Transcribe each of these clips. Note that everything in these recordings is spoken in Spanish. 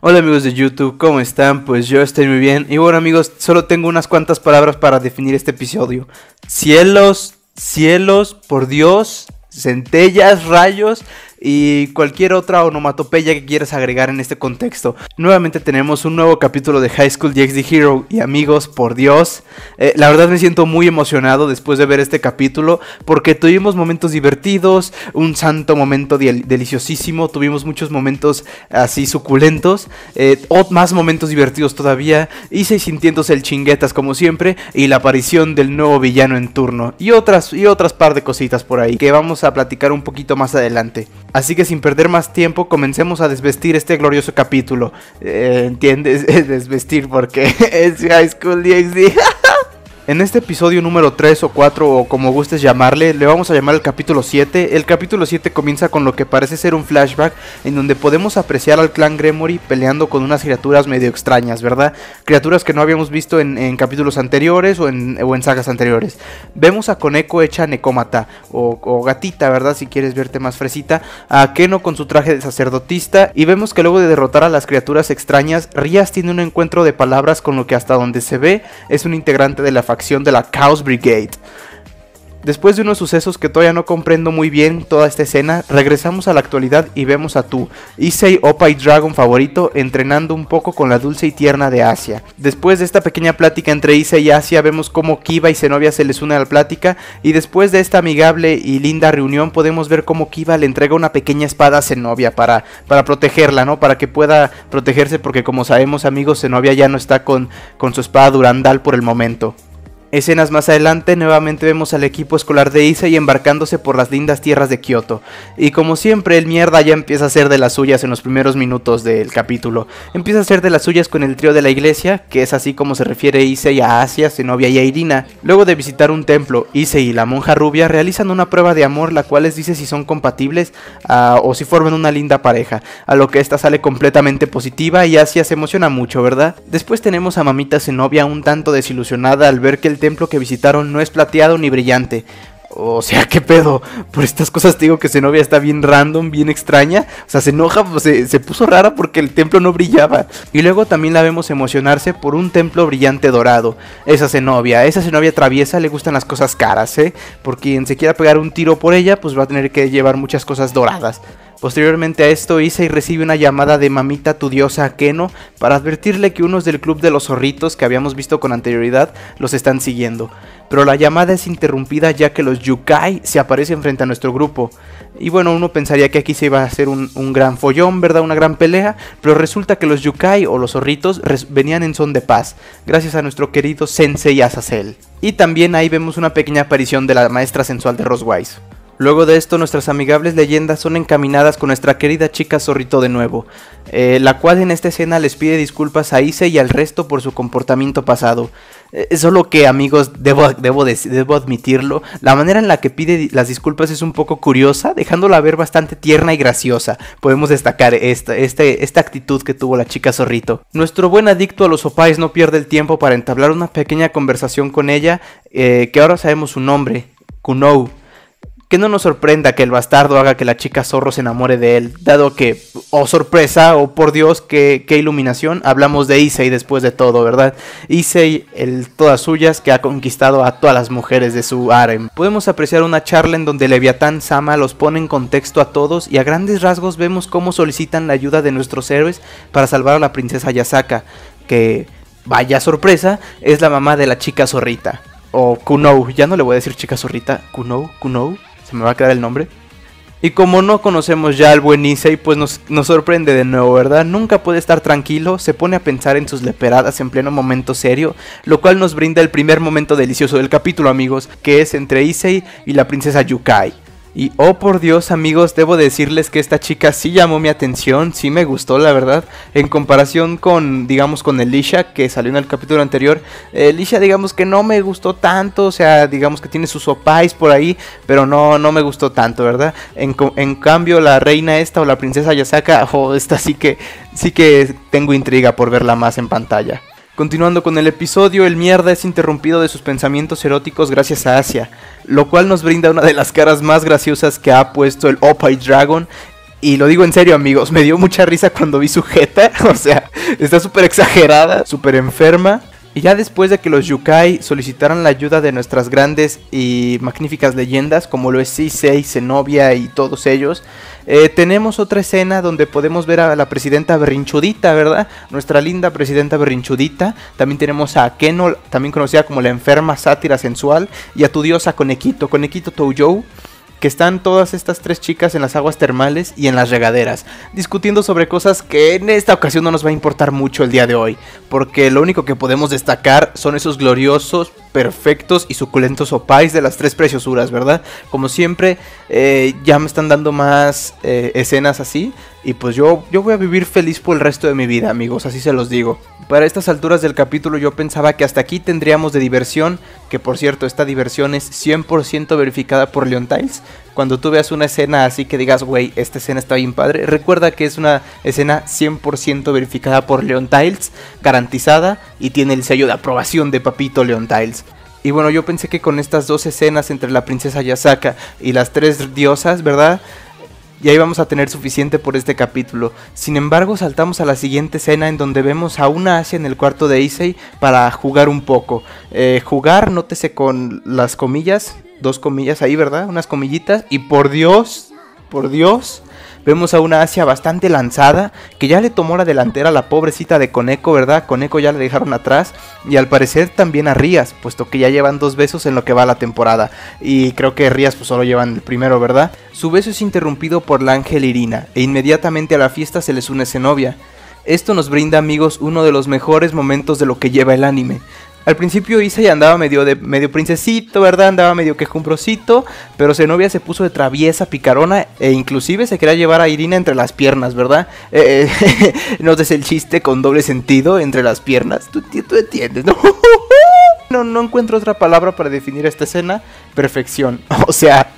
Hola amigos de YouTube, ¿cómo están? Pues yo estoy muy bien. Y bueno amigos, solo tengo unas cuantas palabras para definir este episodio. Cielos, cielos, por Dios, centellas, rayos y cualquier otra onomatopeya que quieras agregar en este contexto. Nuevamente tenemos un nuevo capítulo de High School DxD Hero y amigos, por Dios, eh, la verdad me siento muy emocionado después de ver este capítulo porque tuvimos momentos divertidos, un santo momento deliciosísimo, tuvimos muchos momentos así suculentos, eh, más momentos divertidos todavía, hice sintiéndose el chinguetas como siempre y la aparición del nuevo villano en turno y otras y otras par de cositas por ahí que vamos a platicar un poquito más adelante. Así que sin perder más tiempo, comencemos a desvestir este glorioso capítulo. Eh, ¿Entiendes? desvestir porque es High School DxD. En este episodio número 3 o 4 o como gustes llamarle, le vamos a llamar el capítulo 7. El capítulo 7 comienza con lo que parece ser un flashback en donde podemos apreciar al clan Gremory peleando con unas criaturas medio extrañas, ¿verdad? Criaturas que no habíamos visto en, capítulos anteriores o en, sagas anteriores. Vemos a Koneko hecha necómata o, gatita, ¿verdad? Si quieres verte más fresita. A Keno con su traje de sacerdotista y vemos que luego de derrotar a las criaturas extrañas, Rias tiene un encuentro de palabras con lo que hasta donde se ve es un integrante de la acción de la Chaos Brigade. Después de unos sucesos que todavía no comprendo muy bien toda esta escena, regresamos a la actualidad y vemos a tú, Issei Opa y Dragon favorito, entrenando un poco con la dulce y tierna de Asia. Después de esta pequeña plática entre Issei y Asia, vemos cómo Kiba y Zenobia se les une a la plática, y después de esta amigable y linda reunión, podemos ver cómo Kiba le entrega una pequeña espada a Zenobia para, para protegerla, ¿no? Para que pueda protegerse, porque como sabemos, amigos, Zenobia ya no está con, con su espada Durandal por el momento. Escenas más adelante nuevamente vemos al equipo escolar de Issei embarcándose por las lindas tierras de Kioto. Y como siempre el mierda ya empieza a ser de las suyas en los primeros minutos del capítulo. Empieza a ser de las suyas con el trío de la iglesia, que es así como se refiere Issei a Asia, Zenobia y a Irina. Luego de visitar un templo, Issei y la monja rubia realizan una prueba de amor la cual les dice si son compatibles uh, o si forman una linda pareja. A lo que esta sale completamente positiva y Asia se emociona mucho, ¿verdad? Después tenemos a mamita Zenobia un tanto desilusionada al ver que el templo que visitaron no es plateado ni brillante. O sea, ¿qué pedo? Por estas cosas te digo que Zenobia está bien random, bien extraña. O sea, se enoja, pues, se, se, puso rara porque el templo no brillaba. Y luego también la vemos emocionarse por un templo brillante dorado. Esa Zenobia, esa Zenobia traviesa le gustan las cosas caras, ¿eh? Porque quien se quiera pegar un tiro por ella, pues va a tener que llevar muchas cosas doradas. Posteriormente a esto, Issei recibe una llamada de mamita tu diosa Keno para advertirle que unos del club de los zorritos que habíamos visto con anterioridad los están siguiendo. Pero la llamada es interrumpida ya que los Yukai se aparecen frente a nuestro grupo. Y bueno, uno pensaría que aquí se iba a hacer un, un gran follón, ¿verdad? Una gran pelea. Pero resulta que los Yukai o los zorritos venían en son de paz, gracias a nuestro querido Sensei Azazel. Y también ahí vemos una pequeña aparición de la maestra sensual de Roswise. Luego de esto, nuestras amigables leyendas son encaminadas con nuestra querida chica zorrito de nuevo, eh, la cual en esta escena les pide disculpas a Ise y al resto por su comportamiento pasado. Eh, solo que amigos, debo, debo, debo admitirlo, la manera en la que pide las disculpas es un poco curiosa, dejándola ver bastante tierna y graciosa. Podemos destacar esta, este, esta actitud que tuvo la chica zorrito. Nuestro buen adicto a los opais no pierde el tiempo para entablar una pequeña conversación con ella, eh, que ahora sabemos su nombre, Kunou. Que no nos sorprenda que el bastardo haga que la chica zorro se enamore de él, dado que, oh sorpresa, oh por Dios, qué, iluminación, hablamos de Issei después de todo, ¿verdad? Issei, el todas suyas, que ha conquistado a todas las mujeres de su harem. Podemos apreciar una charla en donde Leviatán Sama los pone en contexto a todos y a grandes rasgos vemos cómo solicitan la ayuda de nuestros héroes para salvar a la princesa Yasaka, que, vaya sorpresa, es la mamá de la chica zorrita. O Kunou, ya no le voy a decir chica zorrita, Kunou, Kunou se me va a quedar el nombre. Y como no conocemos ya al buen Issei, pues nos, sorprende de nuevo, ¿verdad? Nunca puede estar tranquilo, se pone a pensar en sus leperadas en pleno momento serio, lo cual nos brinda el primer momento delicioso del capítulo, amigos, que es entre Issei y la princesa Yukai. Y oh por Dios amigos, debo decirles que esta chica sí llamó mi atención, sí me gustó la verdad. En comparación con, digamos, con Elisha que salió en el capítulo anterior. Elisha digamos que no me gustó tanto, o sea, digamos que tiene sus opais por ahí, pero no, no me gustó tanto, ¿verdad? En, en cambio la reina esta o la princesa Yasaka, oh, esta sí que, sí que tengo intriga por verla más en pantalla. Continuando con el episodio, el mierda es interrumpido de sus pensamientos eróticos gracias a Asia, lo cual nos brinda una de las caras más graciosas que ha puesto el Opie Dragon. Y lo digo en serio amigos, me dio mucha risa cuando vi su jeta, o sea, está súper exagerada, súper enferma. Y ya después de que los Yukai solicitaran la ayuda de nuestras grandes y magníficas leyendas, como lo es Sisei, Zenobia y todos ellos, eh, tenemos otra escena donde podemos ver a la presidenta berrinchudita, ¿verdad? Nuestra linda presidenta berrinchudita. También tenemos a Keno, también conocida como la enferma sátira sensual, y a tu diosa Conequito, Conequito Toujou que están todas estas tres chicas en las aguas termales y en las regaderas, discutiendo sobre cosas que en esta ocasión no nos va a importar mucho el día de hoy, porque lo único que podemos destacar son esos gloriosos, perfectos y suculentos opais de las tres preciosuras, ¿verdad? Como siempre, eh, ya me están dando más eh, escenas así, y pues yo, yo voy a vivir feliz por el resto de mi vida, amigos, así se los digo. Para estas alturas del capítulo yo pensaba que hasta aquí tendríamos de diversión, que por cierto esta diversión es 100% verificada por Leon Tiles. Cuando tú veas una escena así que digas, güey, esta escena está bien padre, recuerda que es una escena 100% verificada por Leon Tiles, garantizada y tiene el sello de aprobación de Papito Leon Tiles. Y bueno, yo pensé que con estas dos escenas entre la princesa Yasaka y las tres diosas, ¿verdad? y ahí vamos a tener suficiente por este capítulo. Sin embargo, saltamos a la siguiente escena en donde vemos a una Asia en el cuarto de Issei para jugar un poco. Eh, jugar, nótese con las comillas, dos comillas ahí, ¿verdad? Unas comillitas. Y por Dios, por Dios, Vemos a una Asia bastante lanzada, que ya le tomó la delantera a la pobrecita de Coneco, ¿verdad? Coneco ya le dejaron atrás. Y al parecer también a Rías, puesto que ya llevan dos besos en lo que va la temporada. Y creo que Rías pues solo llevan el primero, ¿verdad? Su beso es interrumpido por la ángel Irina, e inmediatamente a la fiesta se les une Zenobia. Esto nos brinda amigos uno de los mejores momentos de lo que lleva el anime. Al principio Issei andaba medio de medio princesito, ¿verdad? Andaba medio quejumbrosito, pero Zenobia se puso de traviesa, picarona e inclusive se quería llevar a Irina entre las piernas, ¿verdad? Eh, no des el chiste con doble sentido entre las piernas. Tú, tú entiendes, no, no encuentro otra palabra para definir esta escena. Perfección. O sea,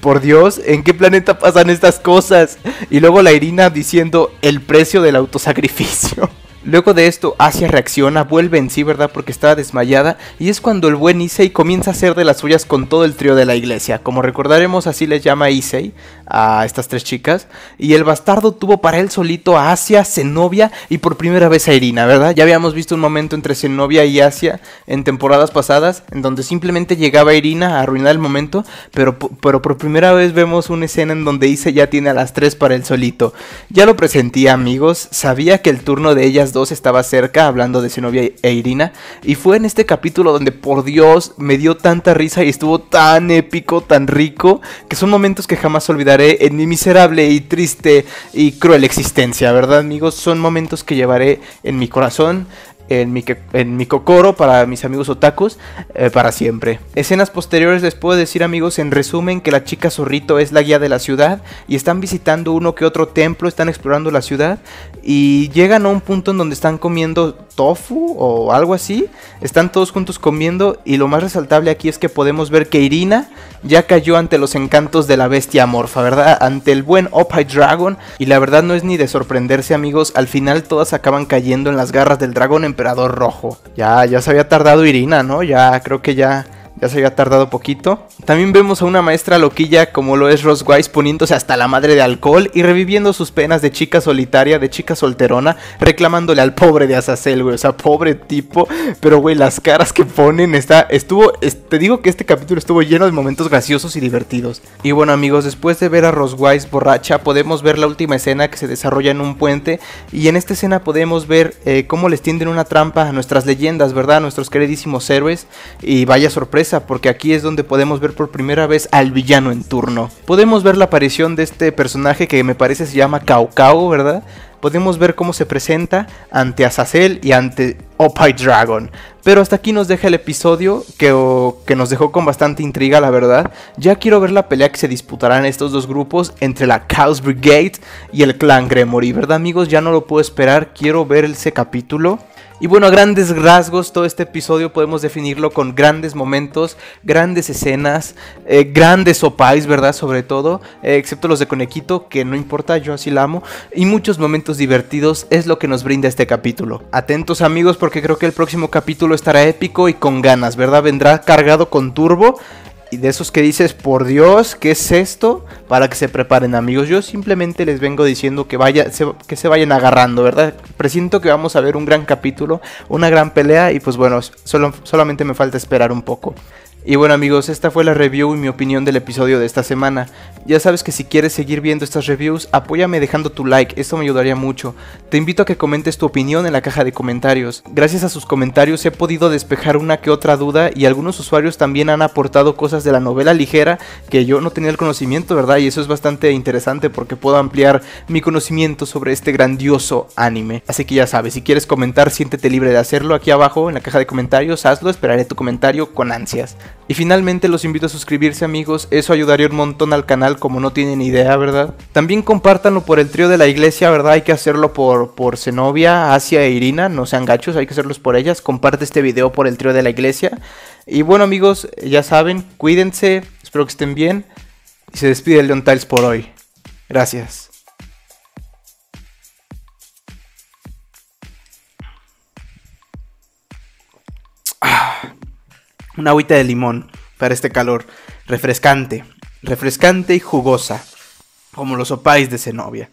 por Dios, ¿en qué planeta pasan estas cosas? Y luego la Irina diciendo el precio del autosacrificio. Luego de esto, Asia reacciona, vuelve en sí, ¿verdad? Porque estaba desmayada. Y es cuando el buen Issei comienza a hacer de las suyas con todo el trío de la iglesia. Como recordaremos, así les llama Issei a estas tres chicas. Y el bastardo tuvo para él solito a Asia, Zenobia y por primera vez a Irina, ¿verdad? Ya habíamos visto un momento entre Zenobia y Asia en temporadas pasadas, en donde simplemente llegaba Irina a arruinar el momento. Pero, pero por primera vez vemos una escena en donde Issei ya tiene a las tres para él solito. Ya lo presentía, amigos. Sabía que el turno de ellas dos estaba cerca, hablando de Zenobia e Irina. Y fue en este capítulo donde, por Dios, me dio tanta risa y estuvo tan épico, tan rico, que son momentos que jamás olvidaré en mi miserable y triste y cruel existencia, ¿verdad, amigos? Son momentos que llevaré en mi corazón en mi, en mi Kokoro para mis amigos otakus eh, para siempre. Escenas posteriores les puedo decir amigos en resumen que la chica zorrito es la guía de la ciudad y están visitando uno que otro templo, están explorando la ciudad y llegan a un punto en donde están comiendo tofu o algo así. Están todos juntos comiendo y lo más resaltable aquí es que podemos ver que Irina ya cayó ante los encantos de la bestia amorfa, ¿verdad? Ante el buen Opie Dragon y la verdad no es ni de sorprenderse amigos, al final todas acaban cayendo en las garras del dragón emperador rojo. Ya, ya se había tardado Irina, ¿no? Ya creo que ya ya se había tardado poquito. También vemos a una maestra loquilla como lo es Rose Wise poniéndose hasta la madre de alcohol y reviviendo sus penas de chica solitaria, de chica solterona, reclamándole al pobre de Azazel, güey. O sea, pobre tipo. Pero, güey, las caras que ponen, está, estuvo, te digo que este capítulo estuvo lleno de momentos graciosos y divertidos. Y bueno, amigos, después de ver a Rose Wise borracha, podemos ver la última escena que se desarrolla en un puente. Y en esta escena podemos ver eh, cómo les tienden una trampa a nuestras leyendas, ¿verdad? A nuestros queridísimos héroes. Y vaya sorpresa porque aquí es donde podemos ver por primera vez al villano en turno. Podemos ver la aparición de este personaje que me parece se llama Cao Cao, ¿verdad? Podemos ver cómo se presenta ante Azazel y ante Opie Dragon. Pero hasta aquí nos deja el episodio que, que, nos dejó con bastante intriga, la verdad. Ya quiero ver la pelea que se disputarán estos dos grupos entre la Chaos Brigade y el Clan Gremory, ¿verdad amigos? Ya no lo puedo esperar, quiero ver ese capítulo. Y bueno, a grandes rasgos, todo este episodio podemos definirlo con grandes momentos, grandes escenas, eh, grandes opais, ¿verdad? Sobre todo, eh, excepto los de Conequito, que no importa, yo así la amo. Y muchos momentos divertidos es lo que nos brinda este capítulo. Atentos amigos, porque creo que el próximo capítulo estará épico y con ganas, ¿verdad? Vendrá cargado con turbo y de esos que dices, por Dios, ¿qué es esto? Para que se preparen amigos. Yo simplemente les vengo diciendo que, vaya, que se vayan agarrando, ¿verdad? Presiento que vamos a ver un gran capítulo, una gran pelea y pues bueno, solo, solamente me falta esperar un poco. Y bueno amigos, esta fue la review y mi opinión del episodio de esta semana. Ya sabes que si quieres seguir viendo estas reviews, apóyame dejando tu like, esto me ayudaría mucho. Te invito a que comentes tu opinión en la caja de comentarios. Gracias a sus comentarios he podido despejar una que otra duda y algunos usuarios también han aportado cosas de la novela ligera que yo no tenía el conocimiento, ¿verdad? Y eso es bastante interesante porque puedo ampliar mi conocimiento sobre este grandioso anime. Así que ya sabes, si quieres comentar, siéntete libre de hacerlo aquí abajo en la caja de comentarios, hazlo, esperaré tu comentario con ansias. Y finalmente los invito a suscribirse amigos, eso ayudaría un montón al canal como no tienen idea, ¿verdad? También compártanlo por el trío de la iglesia, ¿verdad? Hay que hacerlo por, por Zenobia, Asia e Irina, no sean gachos, hay que hacerlos por ellas. Comparte este video por el trío de la iglesia. Y bueno amigos, ya saben, cuídense, espero que estén bien. Y se despide el Leon Tiles por hoy. Gracias. Una agüita de limón para este calor. Refrescante. Refrescante y jugosa. Como los opais de Zenobia.